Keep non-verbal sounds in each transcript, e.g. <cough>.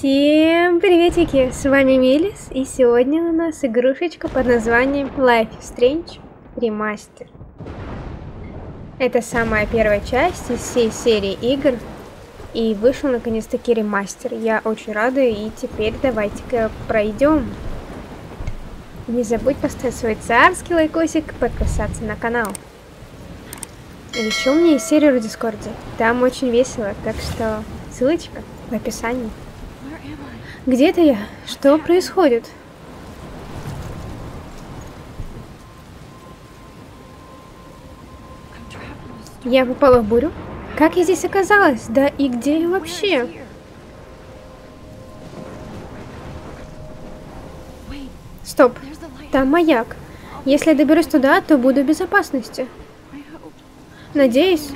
Всем приветики, с вами Милис, и сегодня у нас игрушечка под названием Life is Strange Remaster. Это самая первая часть из всей серии игр, и вышел наконец-таки ремастер. Я очень рада, и теперь давайте-ка пройдем. Не забудь поставить свой царский лайкосик подписаться на канал. Еще у меня есть сервер в Дискорде, там очень весело, так что ссылочка в описании. Где это я? Что происходит? Я попала в бурю? Как я здесь оказалась? Да и где я вообще? Стоп, там маяк. Если я доберусь туда, то буду в безопасности. Надеюсь,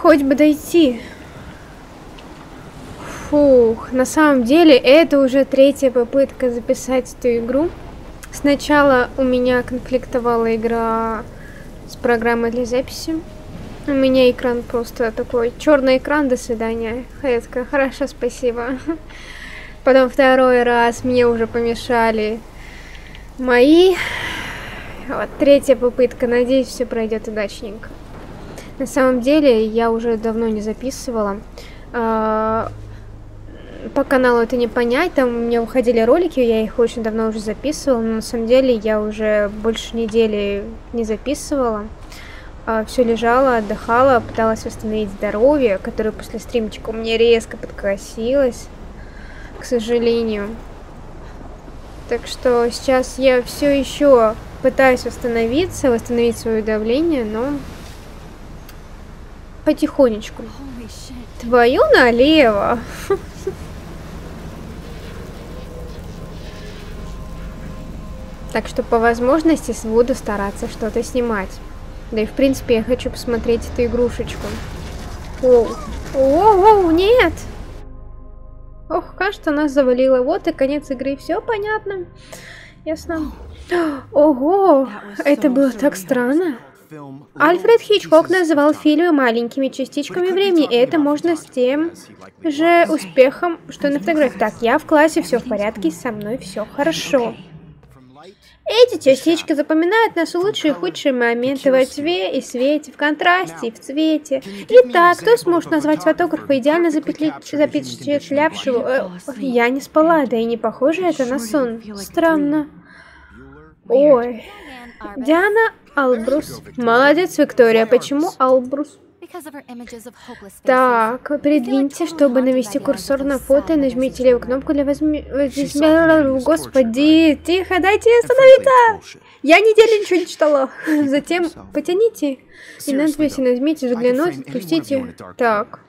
хоть бы дойти. Фух, на самом деле это уже третья попытка записать эту игру. Сначала у меня конфликтовала игра с программой для записи. У меня экран просто такой черный экран, до свидания. Такая, хорошо, спасибо. <laughs> Потом второй раз мне уже помешали мои. Вот третья попытка, надеюсь, все пройдет удачненько. На самом деле, я уже давно не записывала. По каналу это не понять, там у меня выходили ролики, я их очень давно уже записывала, но на самом деле я уже больше недели не записывала. А, все лежала, отдыхала, пыталась восстановить здоровье, которое после стримчика у меня резко подкосилось, к сожалению. Так что сейчас я все еще пытаюсь восстановиться, восстановить свое давление, но потихонечку. Твою налево. <laughs> Так что по возможности буду стараться что-то снимать. Да и в принципе я хочу посмотреть эту игрушечку. Оу. Оу, нет! Ох, кажется, нас завалило. Вот и конец игры. Все понятно. Ясно. Ого, это было так странно. Альфред Хичкок называл фильмы маленькими частичками времени, и это можно с тем же успехом, что на фотографии. Так, я в классе, все в порядке, со мной все хорошо. Эти частички запоминают наши лучшие и худшие моменты во тьме и свете, в контрасте и в цвете. Итак, кто сможет назвать фотографа идеально запечатлявшего... Э, я не спала, да и не похоже это на сон. Странно. Ой. Диана Албрус. Молодец, Виктория. Почему Албрус? Так, передвиньте, чтобы навести курсор на фото, и нажмите левую кнопку для возьми... Господи, тихо, дайте остановиться! Я неделю ничего не читала. <laughs> Затем потяните и надписи нажмите, заглянуть, отпустите. Так.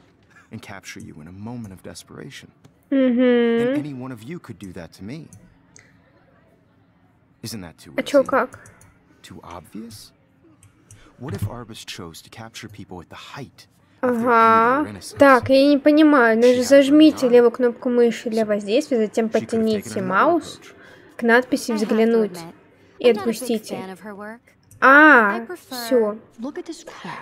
А чё, как? Ага. Так, я не понимаю. Даже зажмите левую кнопку мыши для воздействия, затем потяните маус к надписи «Взглянуть» и отпустите. А, все.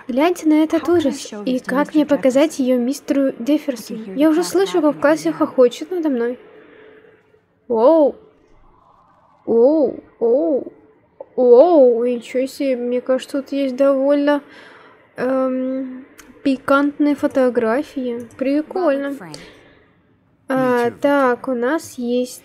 Гляньте на этот ужас. И как мне показать ее мистеру Деферсу? Я уже слышу, как в классе хохочет надо мной. Оу. Оу, оу. Оу, ничего себе, мне кажется, тут есть довольно эм, пикантные фотографии. Прикольно. А, так, у нас есть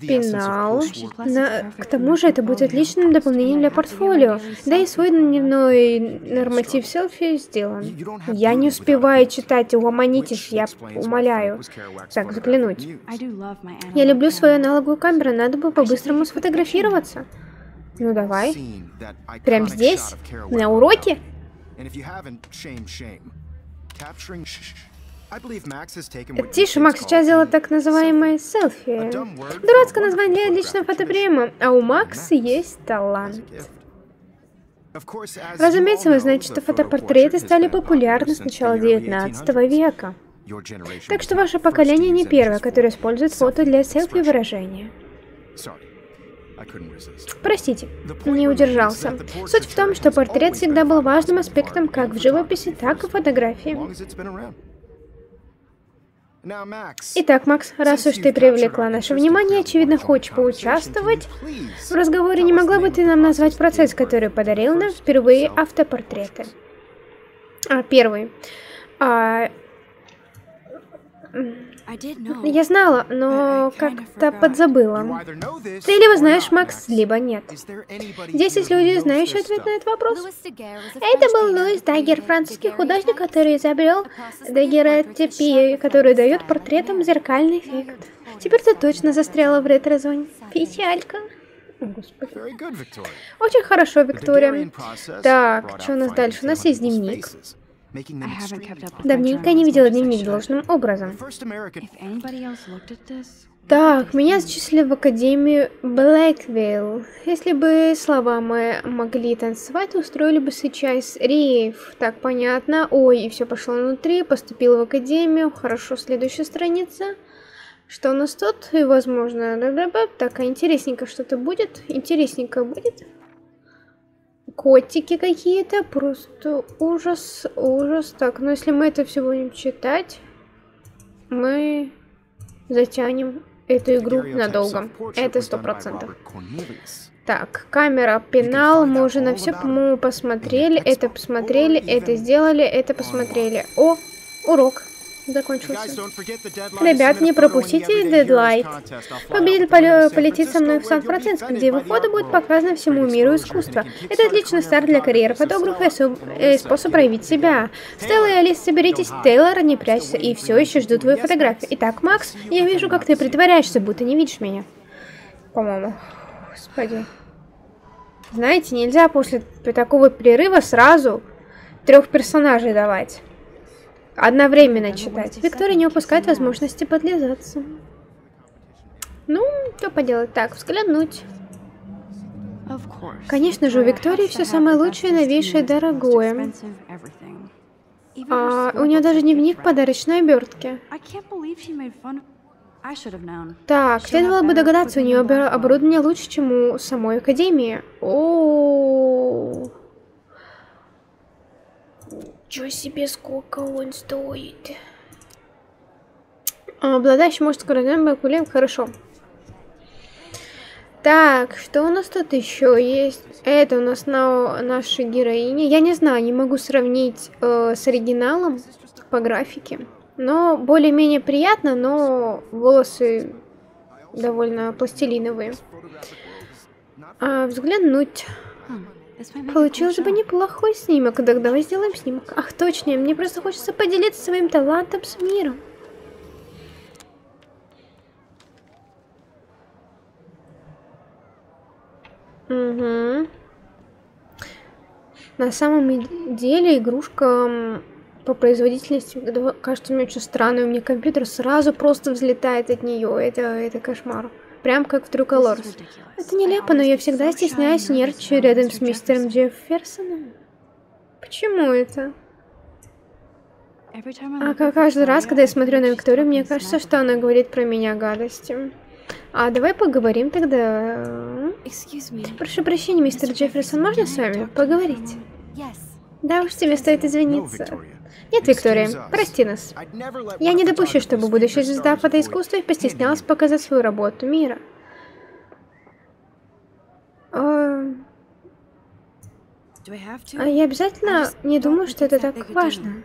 пенал. На... К тому же это будет отличным дополнением для портфолио. Да и свой дневной норматив селфи сделан. Я не успеваю читать, угомонитесь, я умоляю. Так, заглянуть. Я люблю свою аналоговую камеру, надо бы по-быстрому сфотографироваться. Ну давай. Прям здесь? На уроке? Тише, Макс сейчас сделал так называемое селфи. Дурацкое название для личного фотоприема, а у Макса есть талант. Разумеется, вы знаете, что фотопортреты стали популярны с начала 19 века. Так что ваше поколение не первое, которое использует фото для селфи-выражения. Простите, не удержался. Суть в том, что портрет всегда был важным аспектом как в живописи, так и в фотографии. Итак, Макс, раз уж ты привлекла наше внимание, очевидно, хочешь поучаствовать в разговоре, не могла бы ты нам назвать процесс, который подарил нам впервые автопортреты? А, первый. А, я знала, но как-то подзабыла. Ты либо знаешь, Макс, либо нет. Здесь есть люди, знающие ответ на этот вопрос. Это был Луис Даггер, французский художник, который изобрел дагеротипию, который дает портретам зеркальный эффект. Теперь ты точно застряла в ретро-зоне. Печалька. Господи. Очень хорошо, Виктория. Так, что у нас дальше? У нас есть дневник. Давненько не видела дневник должным образом. Так, меня зачислили в Академию Блэквилл. Если бы слова мои могли танцевать, устроили бы сейчас рейв. Так, понятно. Ой, и все пошло внутри, поступила в Академию. Хорошо, следующая страница. Что у нас тут? И, возможно, так, а интересненько что-то будет? Интересненько будет? Котики какие-то, просто ужас, ужас. Так, но если мы это все будем читать, мы затянем эту игру надолго. Это сто процентов. Так, камера, пенал, мы уже на все, по-моему, посмотрели, это посмотрели, это сделали, это посмотрели. О, урок закончился. Ребят, не пропустите Дедлайт. Победитель полетит со мной в Сан-Франциско, где его фото будет показано всему миру искусства. Это отличный старт для карьеры фотографа и способ проявить себя. Стелла и Алис, соберитесь, Тейлор, не прячься, и все еще жду твою фотографию. Итак, Макс, я вижу, как ты притворяешься, будто не видишь меня. По-моему. Господи. Знаете, нельзя после такого перерыва сразу трех персонажей давать. Одновременно читать. Виктория не упускает возможности подлизаться. Ну, что поделать. Так, взглянуть. Конечно же, у Виктории все самое лучшее, новейшее, дорогое. А у нее даже дневник подарочной обертки. Так, следовало бы догадаться, у нее оборудование лучше, чем у самой Академии. О, -о, -о, -о. Чего себе, сколько он стоит? Обладающий может скоростным бакулем, хорошо. Так, что у нас тут еще есть? Это у нас на нашей героине. Я не знаю, не могу сравнить э, с оригиналом по графике. Но более-менее приятно, но волосы довольно пластилиновые. А, взглянуть. Получилось бы неплохой снимок. Так давай сделаем снимок. Ах, точно, мне просто хочется поделиться своим талантом с миром. Угу. На самом деле игрушка по производительности кажется мне очень странной. У меня компьютер сразу просто взлетает от нее. Это, это кошмар. Прям как в True Colors. Это нелепо, но я всегда стесняюсь нервничаю рядом с мистером Джефферсоном. Почему это? А каждый раз, когда я смотрю на Викторию, мне кажется, что она говорит про меня гадости. А давай поговорим тогда. Прошу прощения, мистер Джефферсон, можно с вами поговорить? Да уж, тебе стоит извиниться. Нет, Виктория, прости нас. Я не допущу, чтобы будущая звезда фотоискусства постеснялась показать свою работу мира. А, а я обязательно не думаю, что это так важно.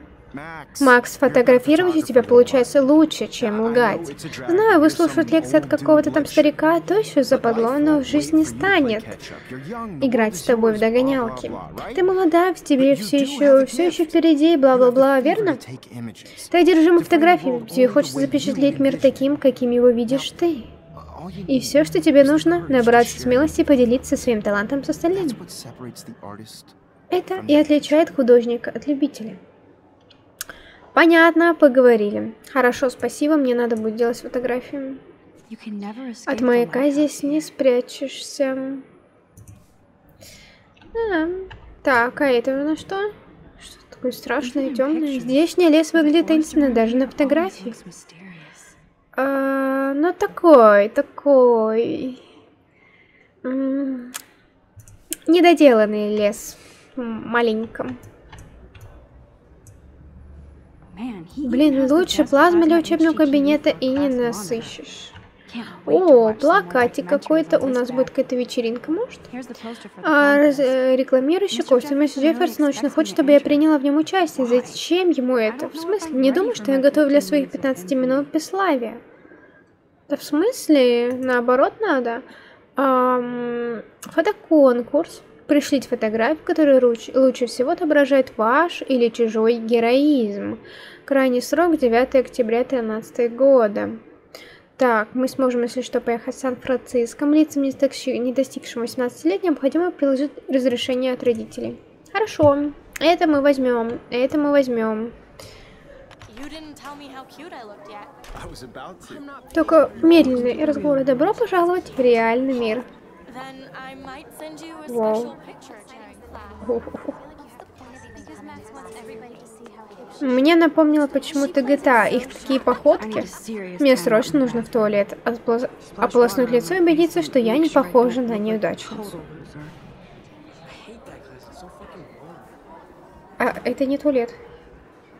Макс, фотографировать у тебя получается лучше, чем лгать. Знаю, выслушать лекции от какого-то там старика, то еще западло, но жизнь не станет играть с тобой в догонялки. Ты молода, в тебе все еще, все еще впереди, бла-бла-бла, верно? Ты одержима фотографиями, тебе хочется запечатлеть мир таким, каким его видишь ты. И все, что тебе нужно, набраться смелости и поделиться своим талантом с остальными. Это и отличает художника от любителя. Понятно, поговорили. Хорошо, спасибо, мне надо будет делать фотографию. От маяка здесь не спрячешься. А, так, а это на что? Что такое страшное, темное? Здешний лес выглядит таинственно даже на фотографии. А, ну такой, такой... Недоделанный лес. Маленьком. Блин, лучше плазмы для учебного кабинета и не насыщешь. О, плакатик какой-то. У нас будет какая-то вечеринка, может? А, раз, э, рекламирующий костюм Мисс Джефферсон очень хочет, чтобы я приняла в нем участие. Зачем ему это? В смысле? Не думаю, что я готова для своих 15 минут бесславия. Да в смысле? Наоборот надо. Ам, фотоконкурс. Пришлите фотографию, которая лучше всего отображает ваш или чужой героизм. Крайний срок 9 октября 2013 года. Так, мы сможем, если что, поехать в Сан-Франциско. Лицам, не, достигшим 18 лет, необходимо приложить разрешение от родителей. Хорошо. Это мы возьмем. Это мы возьмем. Только медленный разговор. Добро пожаловать в реальный мир. Вау. <laughs> Мне напомнило почему-то GTA. Их такие походки. Мне срочно нужно в туалет. Ополоснуть лицо и убедиться, что я не похожа на неудачницу. А, это не туалет.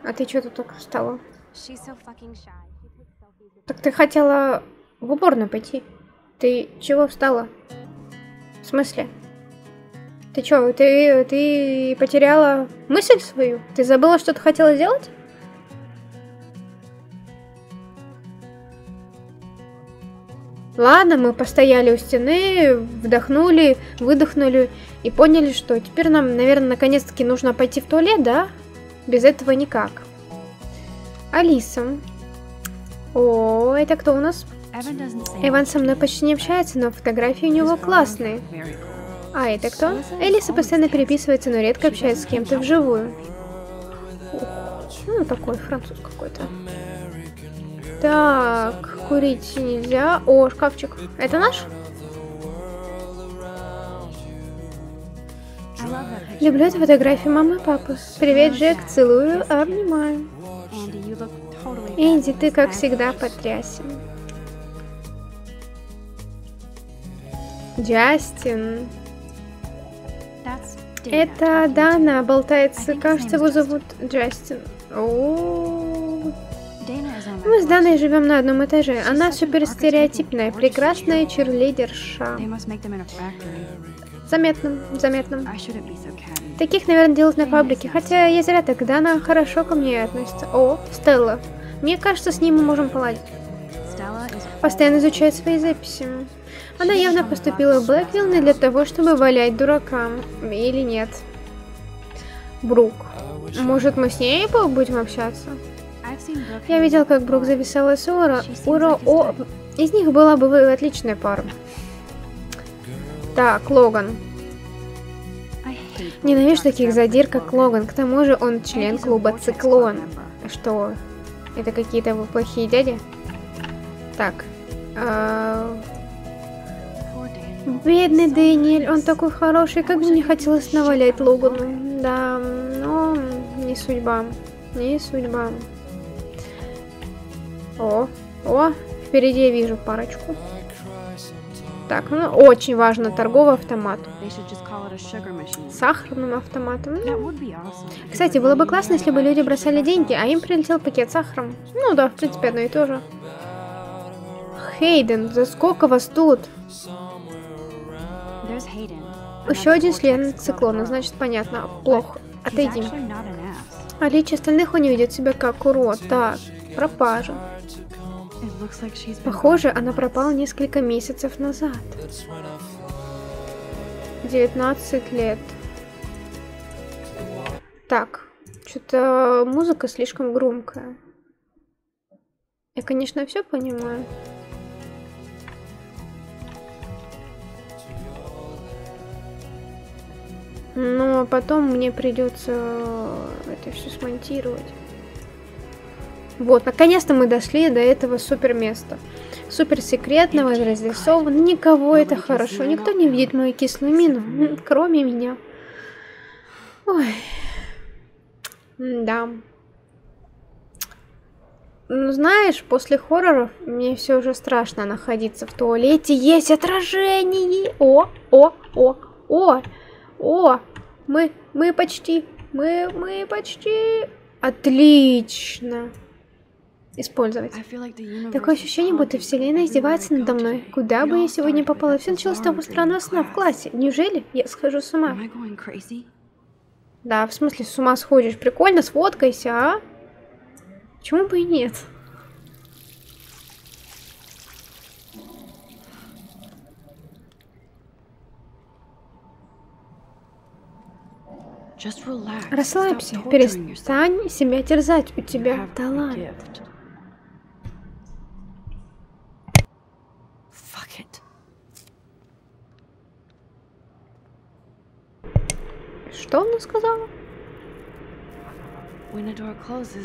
А ты что тут только встала? Так ты хотела в уборную пойти? Ты чего встала? В смысле? Ты чё, ты, ты потеряла мысль свою? Ты забыла, что ты хотела сделать? Ладно, мы постояли у стены, вдохнули, выдохнули и поняли, что теперь нам, наверное, наконец-таки нужно пойти в туалет, да? Без этого никак. Алиса. О, это кто у нас? Эван со мной почти не общается, но фотографии у него классные. А это кто? Элиса постоянно переписывается, но редко общается с кем-то вживую. Ну, такой француз какой-то. Так, курить нельзя. О, шкафчик. Это наш? Люблю эту фотографию мамы и папы. Привет, Джек, целую, обнимаю. Энди, ты как всегда потрясен. Джастин. Это Дана болтается. Кажется, его зовут Джастин. О Мы с Даной живем на одном этаже. Она супер стереотипная, прекрасная черлидерша. Заметно, заметно. Таких, наверное, делают на фабрике. Хотя я зря так. Дана хорошо ко мне относится. О, Стелла. Мне кажется, с ним мы можем поладить. Постоянно изучает свои записи. Она явно поступила в Блэквилл не для того, чтобы валять дуракам. Или нет? Брук. Может, мы с ней будем общаться? Я видел, как Брук зависала с Ура. Ура, о... Из них была бы отличная пара. Так, Логан. Ненавижу таких задир, как Логан. К тому же он член клуба Циклон. Что? Это какие-то плохие дяди? Так. А... Бедный Дэниэль, он такой хороший, как бы мне хотелось навалять Логану. Да, но не судьба, не судьба. О, о, впереди я вижу парочку. Так, ну очень важно, торговый автомат. Сахарным автоматом. Ну. Кстати, было бы классно, если бы люди бросали деньги, а им прилетел пакет сахаром. Ну да, в принципе, одно и то же. Хейден, за сколько вас тут? Еще один член циклона, значит понятно. Плохо. Отойди. А личие остальных он не ведет себя как урод. Так, пропажа. Похоже, она пропала несколько месяцев назад. 19 лет. Так, что-то музыка слишком громкая. Я, конечно, все понимаю. Но потом мне придется это все смонтировать. Вот, наконец-то мы дошли до этого супер места. Супер секретного, разрисовано. Никого это хорошо. Никто не видит мою кислую мину, кроме меня. Ой. Да. Ну, знаешь, после хорроров мне все уже страшно находиться в туалете. Есть отражение! О, о, о, о! О, мы, мы почти, мы, мы почти... Отлично. Использовать. Такое ощущение, будто Вселенная издевается надо мной. Куда бы я сегодня попала? Все началось с того странного сна в классе. Неужели я схожу с ума? Да, в смысле, с ума сходишь. Прикольно, сфоткайся, а? Почему бы и нет? Расслабься, перестань себя терзать, у тебя талант. Что она сказала?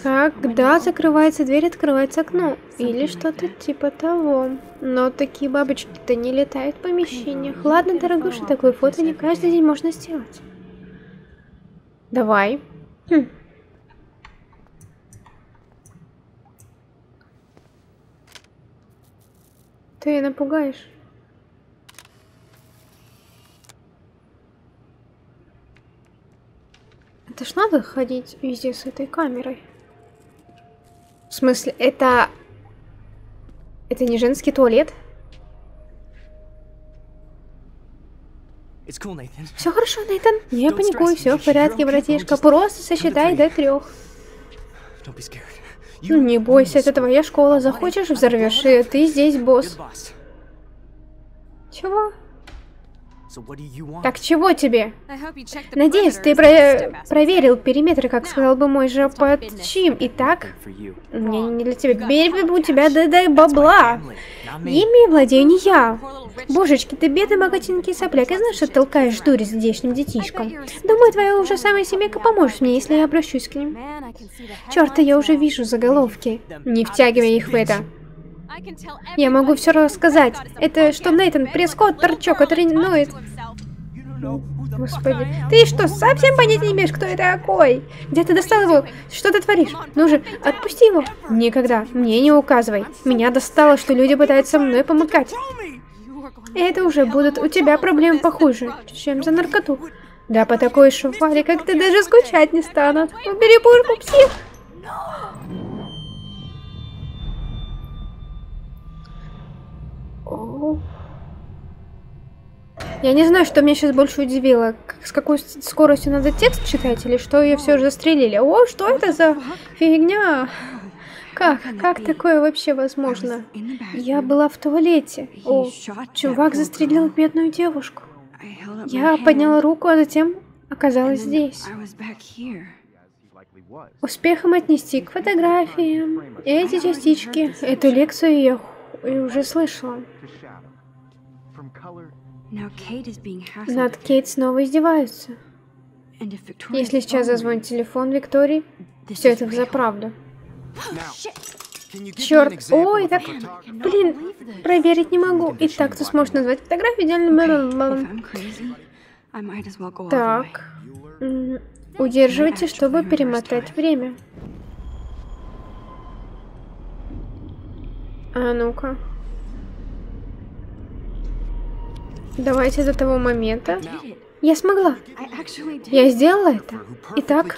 Когда закрывается дверь, открывается окно. Или что-то типа того. Но такие бабочки-то не летают в помещениях. Ладно, дорогуша, такое фото не каждый день можно сделать. Давай. Хм. Ты напугаешь. Это ж надо ходить везде с этой камерой. В смысле, это... Это не женский туалет? Все хорошо, Нейтан. Не паникуй, все в порядке, братишка. Просто сосчитай до трех. Ну, не бойся, это твоя школа. Захочешь, взорвешь ее. Ты здесь босс. Чего? Так чего тебе? Надеюсь, ты про проверил периметр, как сказал бы мой же подчим. Итак, у меня не для тебя. Теперь у тебя дай, дай бабла. Ими владею не я. Божечки, ты бедный богатенький сопляк. Я знаю, что толкаешь дурь здешним детишкам. Думаю, твоя уже самая семейка поможет мне, если я обращусь к ним. Черт, я уже вижу заголовки. Не втягивай их в это. Я могу все рассказать. Это что Нейтан, пресс-код, торчок, это ноет. Господи. Ты что, совсем понять не имеешь, кто это такой? Где ты достал его? Что ты творишь? Ну же, отпусти его. Никогда. Мне не указывай. Меня достало, что люди пытаются мной помыкать. Это уже будут у тебя проблемы похуже, чем за наркоту. Да по такой шуфаре, как ты, даже скучать не станут. Убери пушку, псих! Я не знаю, что меня сейчас больше удивило. С какой скоростью надо текст читать, или что ее все же застрелили. О, что это за фигня? Как? Как такое вообще возможно? Я была в туалете. О, чувак застрелил бедную девушку. Я подняла руку, а затем оказалась здесь. Успехом отнести к фотографиям эти частички. Эту лекцию я я уже слышала. Над Кейт снова издеваются. Если сейчас зазвонит телефон Виктории, все это за правду. Черт, ой, так, блин, проверить не могу. Итак, кто сможет назвать фотографию идеальным Так, удерживайте, чтобы перемотать время. А ну-ка. Давайте до того момента. Я смогла. Я сделала это. Итак,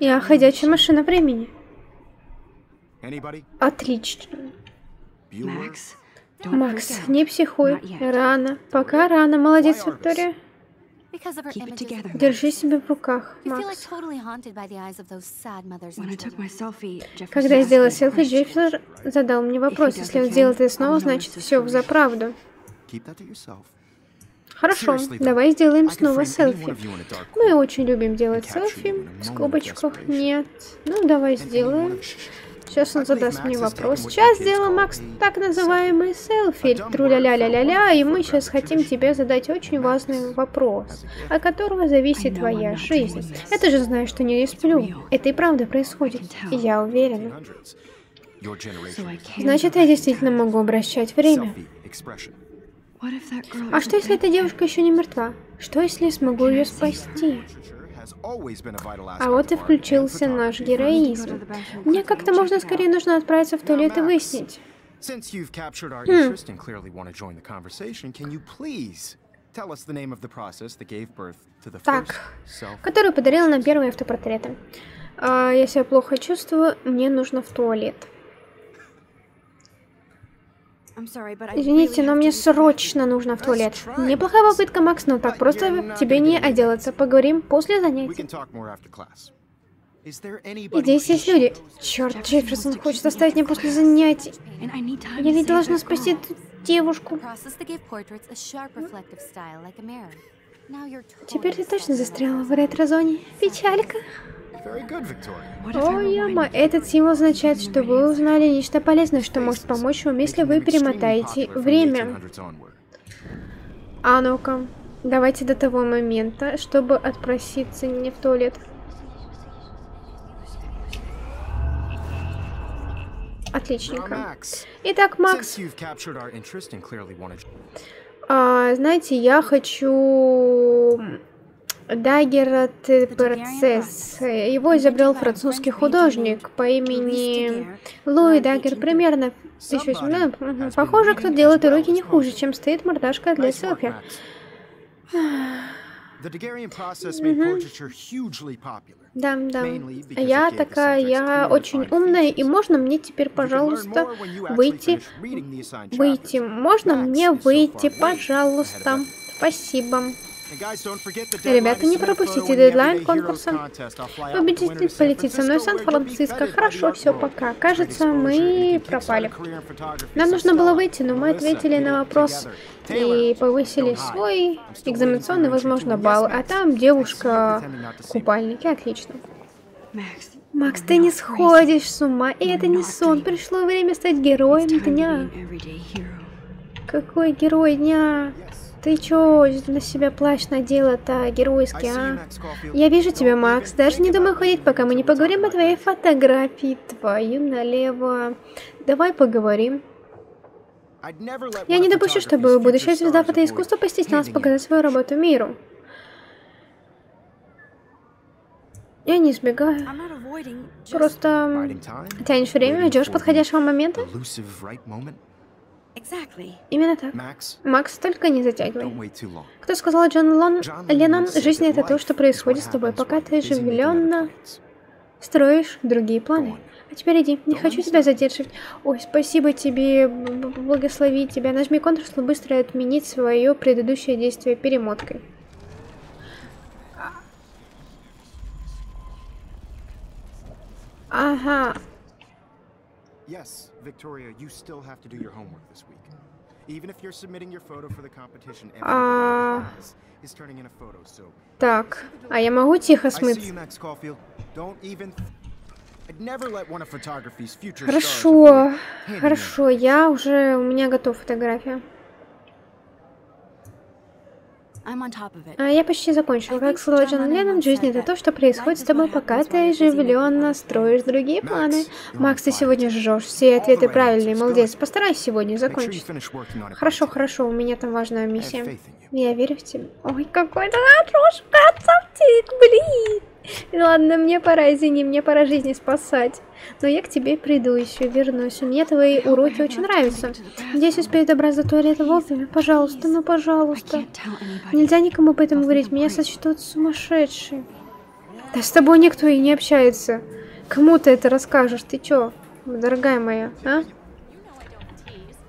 я ходячая машина времени. Отлично. Макс, не психуй. Рано. Пока рано. Молодец, Виктория. Держи себя в руках, Макс. Когда я сделала селфи, Джеффер задал мне вопрос. Если он сделает это снова, значит все в заправду. Хорошо, давай сделаем снова селфи. Мы очень любим делать селфи. В скобочках нет. Ну, давай сделаем. Сейчас он задаст мне вопрос. Сейчас сделаем, Макс, так называемый селфи. Труля-ля-ля-ля-ля. И мы сейчас хотим тебе задать очень важный вопрос, от которого зависит твоя жизнь. Это же знаешь, что не сплю. Это и правда происходит. Я уверена. Значит, я действительно могу обращать время. А что, если эта девушка еще не мертва? Что, если я смогу ее спасти? А вот и включился наш героизм. Мне как-то можно скорее нужно отправиться в туалет и выяснить. Хм. Так, который подарил нам первые автопортреты. А, я себя плохо чувствую, мне нужно в туалет. Извините, но мне срочно нужно в туалет. Неплохая попытка, Макс, но так просто тебе не отделаться. Поговорим после занятий. И здесь есть люди. Черт, Джефферсон хочет оставить меня после занятий. Я ведь должна спасти эту девушку. Теперь ты точно застряла в ретро-зоне. Печалька. О, яма, этот символ означает, что вы узнали нечто полезное, что может помочь вам, если вы перемотаете время. А ну-ка, давайте до того момента, чтобы отпроситься не в туалет. Отличненько. Итак, Макс. А, знаете, я хочу Даггер процесс. Его изобрел французский художник по имени Луи Даггер примерно 1800. Похоже, кто делает уроки не хуже, чем стоит мордашка для селфи. Да, да. Я такая, я очень умная, и можно мне теперь, пожалуйста, выйти? Выйти. Можно мне выйти, пожалуйста? Спасибо. Ребята, не пропустите дедлайн конкурса. Победитель полетит со мной в Сан-Франциско. Хорошо, все, пока. Кажется, мы пропали. Нам нужно было выйти, но мы ответили на вопрос и повысили свой экзаменационный, возможно, балл. А там девушка купальники. Отлично. Макс, ты не сходишь с ума, и это не сон. Пришло время стать героем дня. Какой герой дня? Ты чё на себя плащ надела-то, геройский, а? Я вижу тебя, Макс. Даже не думай ходить, пока мы не поговорим о твоей фотографии. Твою налево. Давай поговорим. Я не допущу, чтобы будущая звезда фотоискусства постеснялась показать свою работу миру. Я не избегаю. Просто тянешь время, ждешь подходящего момента. Именно так. Макс, только не затягивай. Кто сказал Джон Лон... Леннон, жизнь это то, что происходит с тобой, пока ты оживленно строишь другие планы. А теперь иди, не хочу тебя задерживать. Ой, спасибо тебе, благослови тебя. Нажми Ctrl, чтобы быстро отменить свое предыдущее действие перемоткой. Ага, Yes, Victoria, you still have to do your homework this week. Even if you're submitting your photo for the competition, а... is turning in a photo, so... Так, а я могу тихо смыться? Хорошо, хорошо, я уже, у меня готова фотография. А я почти закончил. Как сказал Джон Леннон, жизнь это то, что происходит с тобой, пока ты оживленно строишь другие планы. Макс, ты сегодня жжешь. Все ответы правильные, молодец. Постарайся сегодня закончить. Хорошо, хорошо, у меня там важная миссия. Я верю в тебя. Ой, какой то хороший красавчик, блин. <laughs> Ладно, мне пора, извини, мне пора жизни спасать. Но я к тебе приду еще, вернусь. Мне твои уроки очень нравятся. Надеюсь, успею добраться до туалета вовремя. Пожалуйста, ну пожалуйста. Нельзя никому об этом говорить, меня сочтут сумасшедшие. Да с тобой никто и не общается. Кому ты это расскажешь? Ты чё, дорогая моя, а?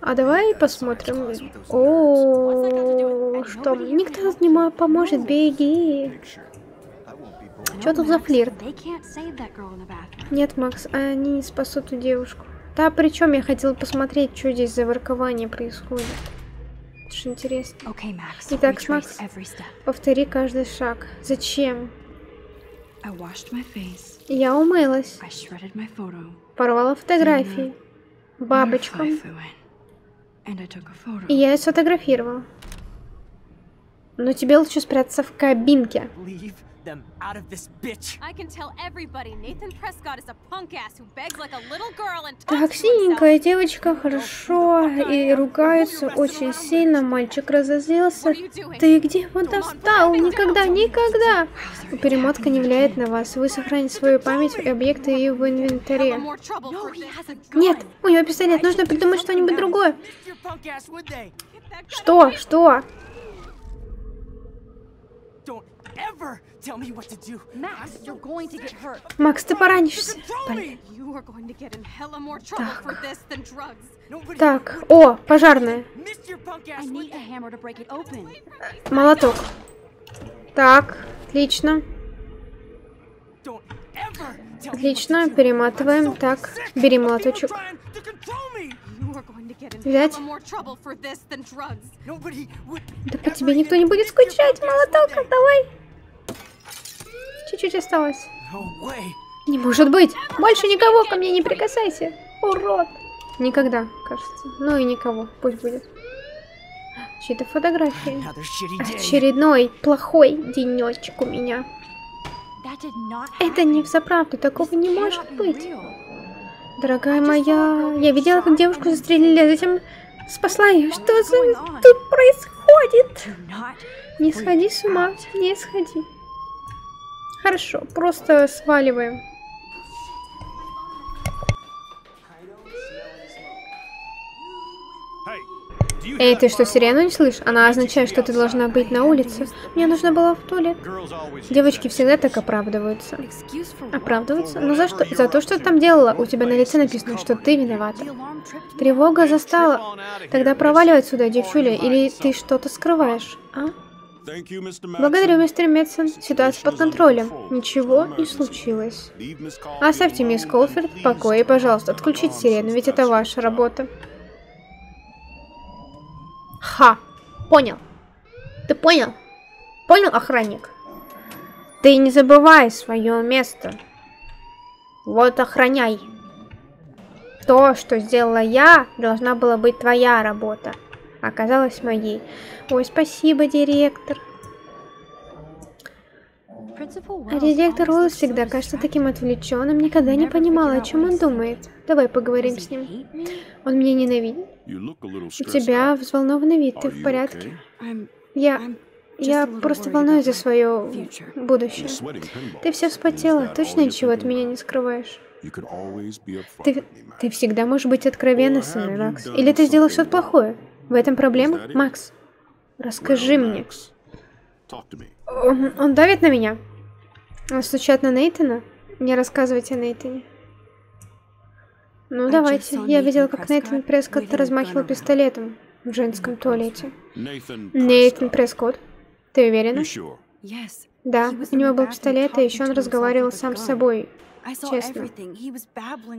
А давай посмотрим. О, что? Никто не поможет, беги. Что тут за флирт? Нет, Макс, они не спасут эту девушку. Да, причем я хотела посмотреть, что здесь за воркование происходит. Это же интересно. Итак, Макс, повтори каждый шаг. Зачем? Я умылась. Порвала фотографии. Бабочку. И я ее сфотографировала. Но тебе лучше спрятаться в кабинке them out of this bitch. I can tell everybody Nathan Prescott is a punk ass who begs like a little girl and Так, синенькая девочка, хорошо, и ругаются очень сильно, мальчик разозлился. Ты где он достал? Никогда, никогда! Перемотка не влияет на вас, вы сохраните свою память и объекты и в инвентаре. Нет, у него пистолет, нужно придумать что-нибудь другое. Что? Что? Макс, ты поранишься. Блин. Так. Так, о, пожарная. Молоток. Так, отлично. Отлично, перематываем. Так, бери молоточек. Взять. Да по тебе никто не будет скучать, молоток, давай. Чуть-чуть осталось. Не может быть! Больше никого ко мне не прикасайся! Урод! Никогда, кажется. Ну и никого, пусть будет. Чьи-то фотографии. Очередной плохой денечек у меня. Это не взаправду, такого не может быть. Дорогая моя, я видела, как девушку застрелили, а затем спасла ее. Что за тут происходит? Не сходи с ума, не сходи. Хорошо, просто сваливаем. Эй, ты что, сирену не слышишь? Она означает, что ты должна быть на улице. Мне нужно было в туалет. Девочки всегда так оправдываются. Оправдываются? Ну за что? За то, что ты там делала. У тебя на лице написано, что ты виновата. Тревога застала. Тогда проваливай отсюда, девчуля, или ты что-то скрываешь, а? Благодарю, мистер Метсон. Ситуация под контролем. Ничего не случилось. Оставьте мисс Колфорд в покое, пожалуйста. Отключите сирену, ведь это ваша работа. Ха! Понял. Ты понял? Понял, охранник? Ты не забывай свое место. Вот охраняй. То, что сделала я, должна была быть твоя работа. Оказалась моей. Ой, спасибо, директор. А директор Уиллс всегда кажется таким отвлеченным, никогда не понимала, о чем он думает. Давай поговорим с ним. Он меня ненавидит. У тебя взволнованный вид, ты в порядке? Я... Я просто волнуюсь за свое будущее. Ты все вспотела, точно ничего от меня не скрываешь. Ты, ты всегда можешь быть откровенна со Макс. Или ты сделал что-то плохое? В этом проблема? Макс, расскажи мне. Он, он давит на меня. Он стучат на Нейтана? Не рассказывайте о Нейтане. Ну, давайте. Я видел, как Нейтан Прескотт размахивал пистолетом в женском туалете. Нейтан Прескотт? Ты уверена? Да, у него был пистолет, и еще он разговаривал сам с собой. Честно.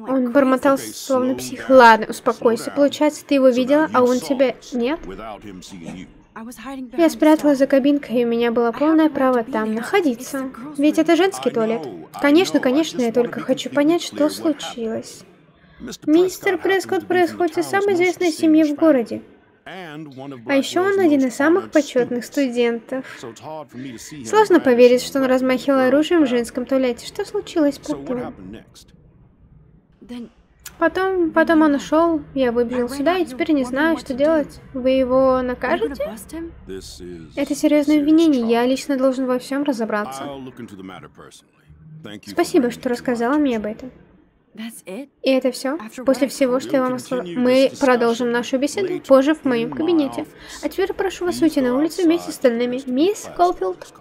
Он бормотал, словно псих. Ладно, успокойся. Получается, ты его видела, а он тебя... Нет? Я спряталась за кабинкой, и у меня было полное право там находиться. Ведь это женский туалет. Конечно, конечно, я только хочу понять, что случилось. Мистер Прескотт происходит из самой известной семьи в городе. А еще он один из самых почетных студентов. Сложно поверить, что он размахивал оружием в женском туалете. Что случилось потом? Потом, потом он ушел, я выбежал сюда и теперь не знаю, что делать. Вы его накажете? Это серьезное обвинение, я лично должен во всем разобраться. Спасибо, что рассказала мне об этом. И это все? После всего, что я вам рассказала, мы продолжим нашу беседу позже в моем кабинете. А теперь прошу вас уйти на улицу вместе с остальными. Мисс Колфилд.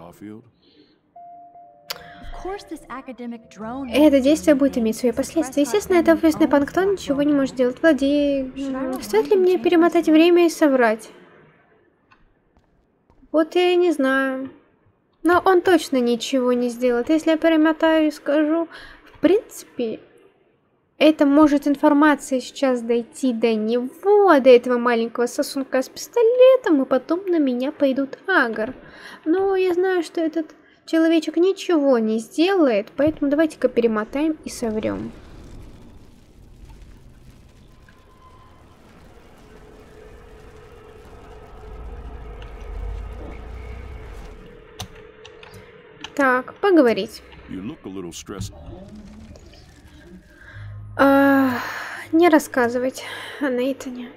Это действие будет иметь свои последствия. Естественно, это офисный панктон ничего не может делать. Влади... Стоит ли мне перемотать время и соврать? Вот я и не знаю. Но он точно ничего не сделает. Если я перемотаю и скажу... В принципе, это может информация сейчас дойти до него, до этого маленького сосунка с пистолетом, и потом на меня пойдут агр. Но я знаю, что этот Человечек ничего не сделает, поэтому давайте-ка перемотаем и соврем. Так, поговорить. Не рассказывать о Нейтане.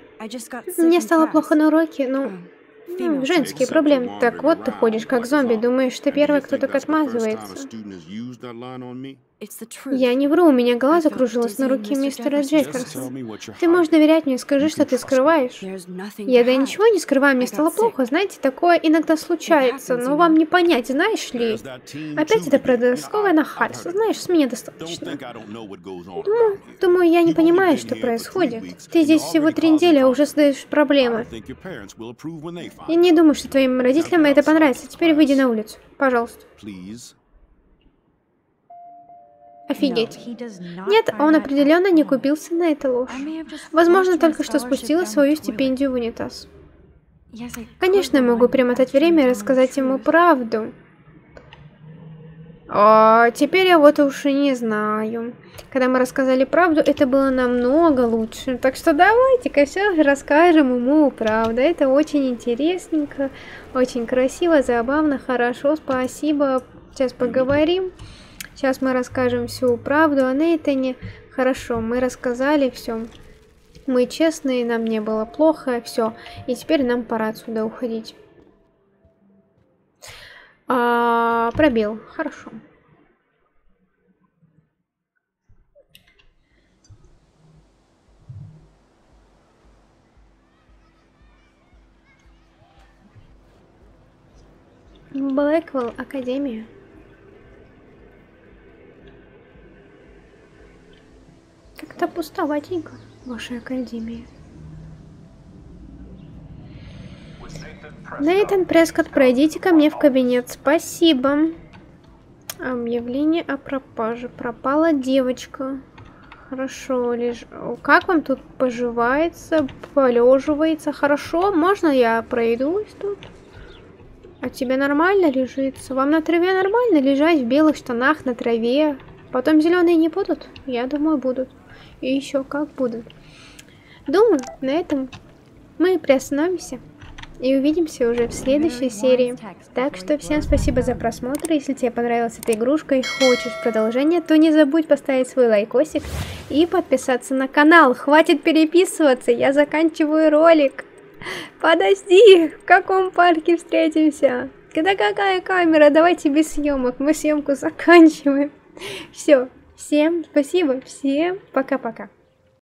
Мне стало плохо на уроке, но Хм, женские проблемы. Так вот, ты ходишь как зомби, думаешь, ты первый, кто так отмазывается. Я не вру, у меня голова закружилась на руке мистера Джефферса. Ты можешь доверять мне, скажи, что ты скрываешь. Я да ничего не скрываю, мне стало плохо, знаете, такое иногда случается, но вам не понять, знаешь ли. Опять это подростковое нахальство, знаешь, с меня достаточно. Думаю, думаю, я не понимаю, что происходит. Ты здесь всего три недели, а уже создаешь проблемы. Я не думаю, что твоим родителям это понравится. Теперь выйди на улицу, пожалуйста. Офигеть. Нет, он определенно не купился на эту ложь. Возможно, только что спустила свою стипендию в унитаз. Конечно, я могу примотать время и рассказать ему правду. А теперь я вот уж и не знаю. Когда мы рассказали правду, это было намного лучше. Так что давайте-ка все же расскажем ему правду. Это очень интересненько, очень красиво, забавно, хорошо, спасибо. Сейчас поговорим. Сейчас мы расскажем всю правду о Нейтане. Хорошо, мы рассказали все. Мы честные, нам не было плохо, все. И теперь нам пора отсюда уходить. А, пробел, хорошо. Блэквелл Академия. Как-то пустоватенько в вашей академии. Нейтан Прескотт, пройдите ко мне в кабинет. Спасибо. Объявление о пропаже. Пропала девочка. Хорошо, леж... Как вам тут поживается, полеживается? Хорошо, можно я пройдусь тут? А тебе нормально лежится? Вам на траве нормально лежать в белых штанах на траве? Потом зеленые не будут? Я думаю, будут и еще как будут. Думаю, на этом мы приостановимся и увидимся уже в следующей серии. Так что всем спасибо за просмотр. Если тебе понравилась эта игрушка и хочешь продолжения, то не забудь поставить свой лайкосик и подписаться на канал. Хватит переписываться, я заканчиваю ролик. Подожди, в каком парке встретимся? Когда какая камера? Давайте без съемок, мы съемку заканчиваем. Все, Всем спасибо, всем пока-пока.